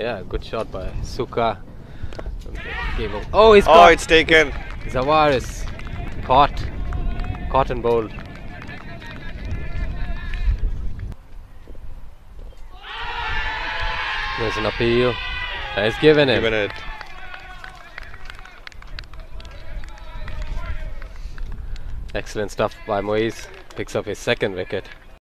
Yeah, good shot by Suka. Oh, he's Oh, it's taken. Zawar is caught. Caught and bowled. There's an appeal. It's given him. Given it. Excellent stuff by Moeez. Picks up his second wicket.